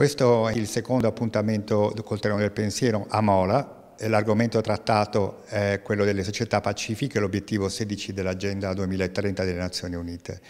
Questo è il secondo appuntamento col treno del pensiero a Mola. L'argomento trattato è quello delle società pacifiche, l'obiettivo 16 dell'Agenda 2030 delle Nazioni Unite.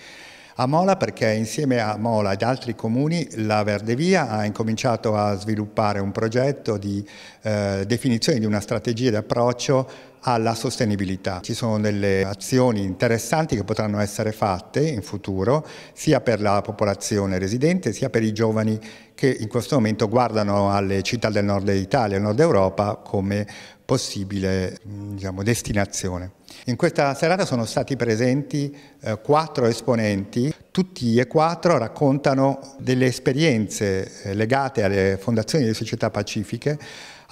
A Mola perché insieme a Mola ed altri comuni la Verdevia ha incominciato a sviluppare un progetto di eh, definizione di una strategia di approccio alla sostenibilità. Ci sono delle azioni interessanti che potranno essere fatte in futuro sia per la popolazione residente sia per i giovani che in questo momento guardano alle città del nord Italia e nord Europa come possibile diciamo, destinazione. In questa serata sono stati presenti eh, quattro esponenti, tutti e quattro raccontano delle esperienze eh, legate alle fondazioni di società pacifiche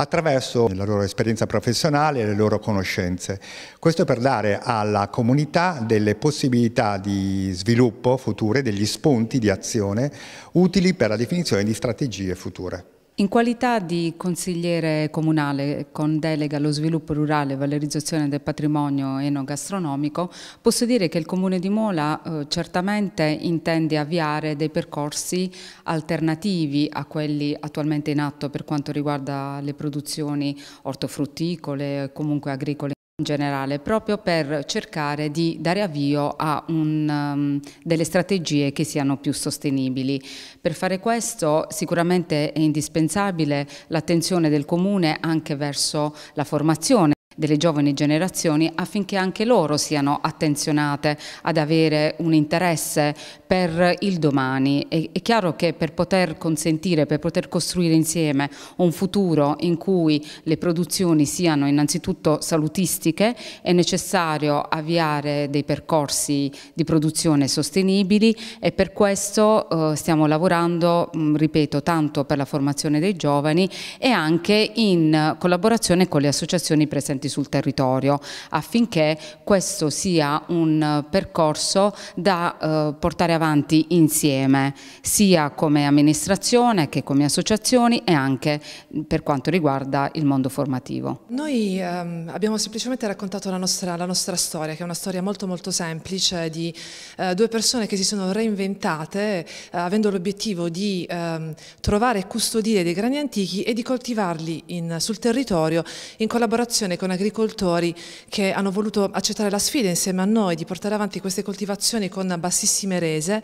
attraverso la loro esperienza professionale e le loro conoscenze. Questo per dare alla comunità delle possibilità di sviluppo future, degli spunti di azione utili per la definizione di strategie future. In qualità di consigliere comunale con delega allo sviluppo rurale e valorizzazione del patrimonio enogastronomico, posso dire che il Comune di Mola eh, certamente intende avviare dei percorsi alternativi a quelli attualmente in atto per quanto riguarda le produzioni ortofrutticole comunque agricole in generale, proprio per cercare di dare avvio a un, um, delle strategie che siano più sostenibili. Per fare questo sicuramente è indispensabile l'attenzione del Comune anche verso la formazione delle giovani generazioni affinché anche loro siano attenzionate ad avere un interesse per il domani. È, chiaro che per poter consentire, per poter costruire insieme un futuro in cui le produzioni siano innanzitutto salutistiche è necessario avviare dei percorsi di produzione sostenibili e per questo eh, stiamo lavorando, mh, ripeto, tanto per la formazione dei giovani e anche in collaborazione con le associazioni presenti presenti sul territorio affinché questo sia un percorso da eh, portare avanti insieme sia come amministrazione che come associazioni e anche per quanto riguarda il mondo formativo. Noi ehm, abbiamo semplicemente raccontato la nostra, la nostra, storia che è una storia molto molto semplice di eh, due persone che si sono reinventate eh, avendo l'obiettivo di ehm, trovare e custodire dei grani antichi e di coltivarli in, sul territorio in collaborazione con agricoltori che hanno voluto accettare la sfida insieme a noi di portare avanti queste coltivazioni con bassissime rese,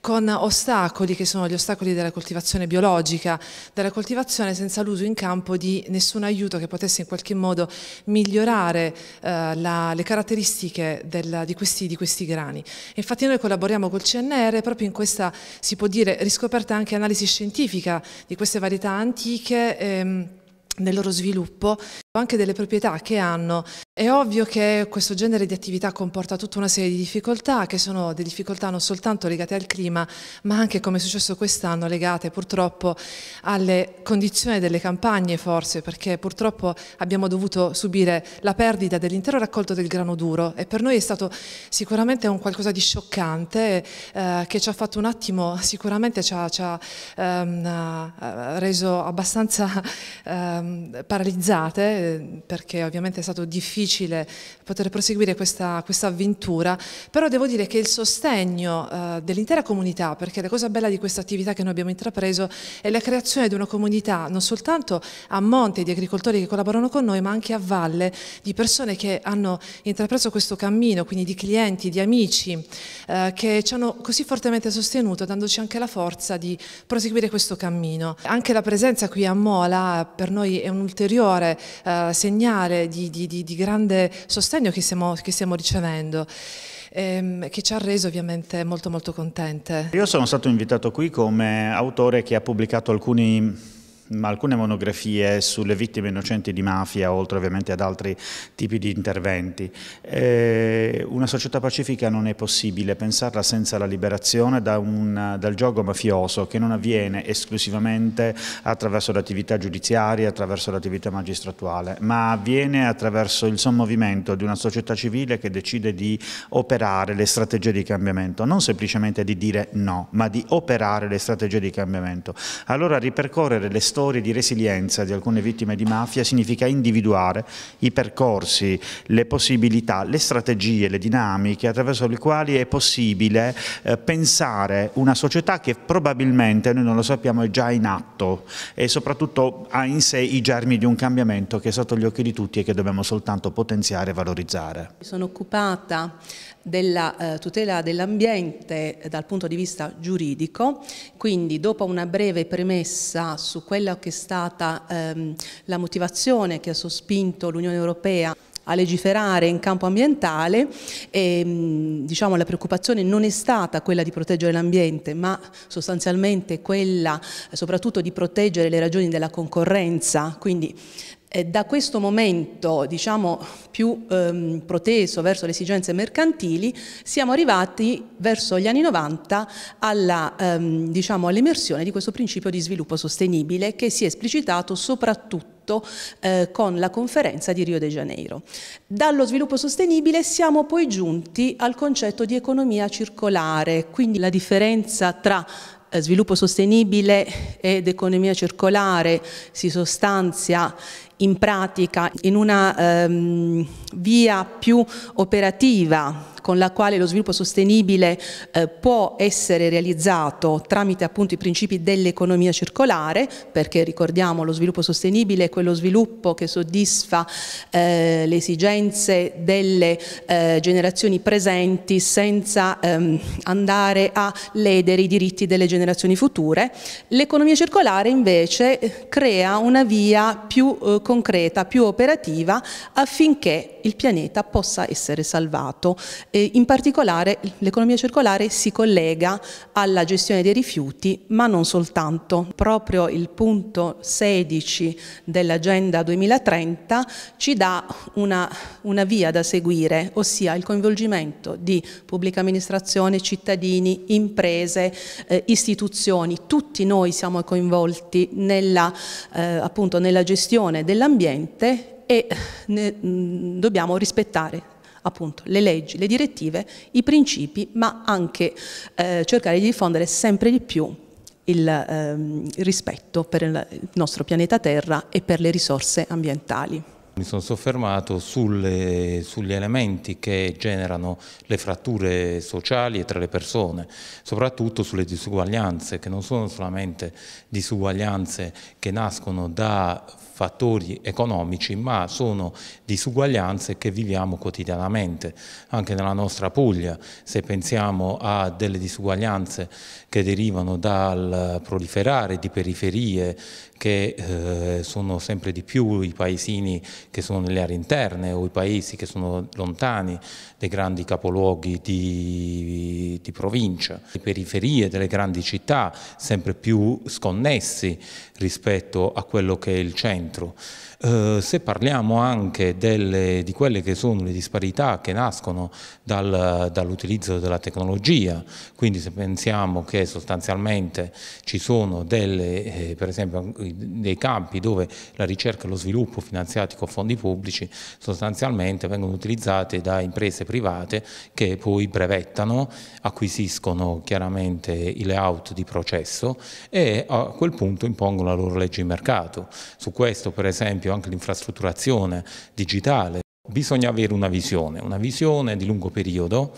con ostacoli che sono gli ostacoli della coltivazione biologica, della coltivazione senza l'uso in campo di nessun aiuto che potesse in qualche modo migliorare eh, la, le caratteristiche del, di, questi, di, questi, grani. Infatti noi collaboriamo col CNR proprio in questa, si può dire, riscoperta anche analisi scientifica di queste varietà antiche ehm, nel loro sviluppo anche delle proprietà che hanno. È ovvio che questo genere di attività comporta tutta una serie di difficoltà, che sono delle difficoltà non soltanto legate al clima, ma anche, come è successo quest'anno, legate purtroppo alle condizioni delle campagne, forse, perché purtroppo abbiamo dovuto subire la perdita dell'intero raccolto del grano duro e per noi è stato sicuramente un qualcosa di scioccante eh, che ci ha fatto un attimo, sicuramente ci ha, ci ha ehm, reso abbastanza ehm, paralizzate perché ovviamente è stato difficile poter proseguire questa, questa avventura, però devo dire che il sostegno eh, dell'intera comunità, perché la cosa bella di questa attività che noi abbiamo intrapreso è la creazione di una comunità non soltanto a monte di agricoltori che collaborano con noi, ma anche a valle di persone che hanno intrapreso questo cammino, quindi di clienti, di amici, eh, che ci hanno così fortemente sostenuto, dandoci anche la forza di proseguire questo cammino. Anche la presenza qui a Mola per noi è un ulteriore eh, segnale di, di, di, di, grande sostegno che stiamo, che stiamo ricevendo. Ehm, che ci ha reso ovviamente molto molto contente. Io sono stato invitato qui come autore che ha pubblicato alcuni alcune monografie sulle vittime innocenti di mafia, oltre ovviamente ad altri tipi di interventi. Eh, una società pacifica non è possibile pensarla senza la liberazione da un, dal gioco mafioso che non avviene esclusivamente attraverso l'attività giudiziaria, attraverso l'attività magistratuale, ma avviene attraverso il sommovimento di una società civile che decide di operare le strategie di cambiamento, non semplicemente di dire no, ma di operare le strategie di cambiamento. Allora ripercorrere le storie storie di resilienza di alcune vittime di mafia significa individuare i percorsi, le possibilità, le strategie, le dinamiche attraverso le quali è possibile eh, pensare una società che probabilmente, noi non lo sappiamo, è già in atto e soprattutto ha in sé i germi di un cambiamento che è sotto gli occhi di tutti e che dobbiamo soltanto potenziare e valorizzare. Mi sono occupata della eh, tutela dell'ambiente dal punto di vista giuridico, quindi dopo una breve premessa su quella che è stata ehm, la motivazione che ha sospinto l'Unione Europea a legiferare in campo ambientale e diciamo, la preoccupazione non è stata quella di proteggere l'ambiente ma sostanzialmente quella soprattutto di proteggere le ragioni della concorrenza, quindi da questo momento diciamo, più ehm, proteso verso le esigenze mercantili siamo arrivati verso gli anni 90 ehm, diciamo, di questo principio di sviluppo sostenibile che si è esplicitato soprattutto eh, con la conferenza di Rio de Janeiro. Dallo sviluppo sostenibile siamo poi giunti al concetto di economia circolare, quindi la differenza tra eh, sviluppo sostenibile ed economia circolare si sostanzia in pratica in una ehm, via più operativa con la quale lo sviluppo sostenibile eh, può essere realizzato tramite appunto i principi dell'economia circolare, perché ricordiamo lo sviluppo sostenibile è quello sviluppo che soddisfa eh, le esigenze delle eh, generazioni presenti senza ehm, andare a ledere i diritti delle generazioni future. L'economia circolare invece crea una via più eh, concreta, più operativa affinché il pianeta possa essere salvato. E in particolare l'economia circolare si collega alla gestione dei rifiuti, ma non soltanto. Proprio il punto 16 dell'Agenda 2030 ci dà una, una via da seguire, ossia il coinvolgimento di pubblica amministrazione, cittadini, imprese, eh, istituzioni. Tutti noi siamo coinvolti nella, eh, appunto, nella gestione dell'ambiente e ne, mh, dobbiamo rispettare appunto le leggi, le direttive, i principi, ma anche eh, cercare di diffondere sempre di più il, ehm, il rispetto per il nostro pianeta Terra e per le risorse ambientali. Mi sono soffermato sulle, sugli elementi che generano le fratture sociali e tra le persone, soprattutto sulle disuguaglianze, che non sono solamente disuguaglianze che nascono da fattori economici, ma sono disuguaglianze che viviamo quotidianamente, anche nella nostra Puglia, se pensiamo a delle disuguaglianze che derivano dal proliferare di periferie che eh, sono sempre di più i paesini che sono nelle aree interne o i paesi che sono lontani dai grandi capoluoghi di, di provincia, le periferie delle grandi città sempre più sconnessi rispetto a quello che è il centro. Eh, se parliamo anche delle, di quelle che sono le disparità che nascono dal, dall'utilizzo della tecnologia, quindi se pensiamo che sostanzialmente ci sono delle, eh, per esempio dei campi dove la ricerca e lo sviluppo finanziati con fondi pubblici sostanzialmente vengono utilizzati da imprese private che poi brevettano, acquisiscono chiaramente i layout di processo e a quel punto impongono la loro legge di mercato. Su questo per esempio anche l'infrastrutturazione digitale, bisogna avere una visione, una visione di lungo periodo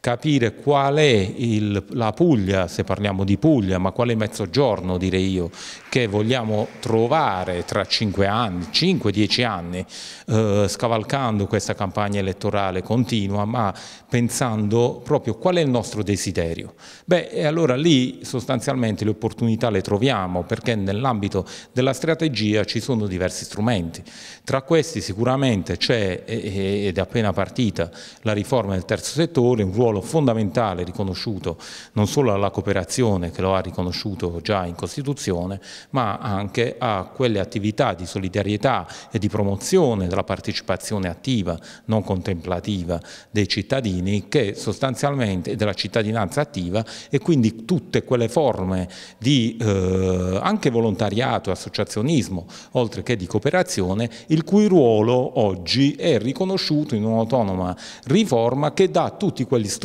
capire qual è il, la Puglia, se parliamo di Puglia, ma quale mezzogiorno direi io, che vogliamo trovare tra 5 anni, 5-10 anni, eh, scavalcando questa campagna elettorale continua, ma pensando proprio qual è il nostro desiderio. Beh, e allora lì sostanzialmente le opportunità le troviamo, perché nell'ambito della strategia ci sono diversi strumenti. Tra questi sicuramente c'è, ed è appena partita, la riforma del terzo settore, un ruolo ruolo fondamentale riconosciuto non solo alla cooperazione che lo ha riconosciuto già in Costituzione, ma anche a quelle attività di solidarietà e di promozione della partecipazione attiva, non contemplativa dei cittadini che sostanzialmente della cittadinanza attiva e quindi tutte quelle forme di eh, anche volontariato, associazionismo, oltre che di cooperazione, il cui ruolo oggi è riconosciuto in un'autonoma riforma che dà tutti quegli strumenti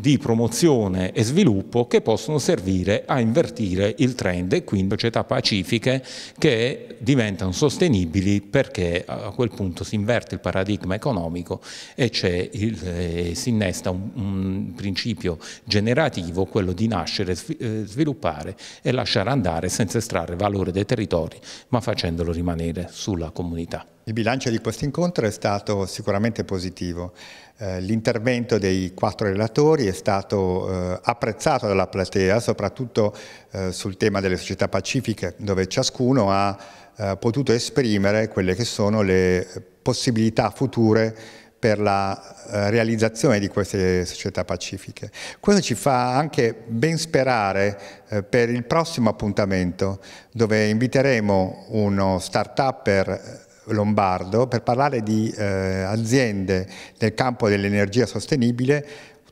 di promozione e sviluppo che possono servire a invertire il trend e quindi società pacifiche che diventano sostenibili perché a quel punto si inverte il paradigma economico e il, eh, si innesta un, un, principio generativo, quello di nascere, eh, sviluppare e lasciare andare senza estrarre valore dai territori ma facendolo rimanere sulla comunità. Il bilancio di questo incontro è stato sicuramente positivo. Eh, l'intervento dei quattro relatori è stato eh, apprezzato dalla platea, soprattutto eh, sul tema delle società pacifiche, dove ciascuno ha eh, potuto esprimere quelle che sono le possibilità future per la eh, realizzazione di queste società pacifiche. Questo ci fa anche ben sperare per il prossimo appuntamento dove inviteremo uno start-upper lombardo per parlare di eh, aziende nel campo dell'energia sostenibile,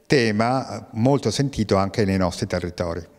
tema molto sentito anche nei nostri territori.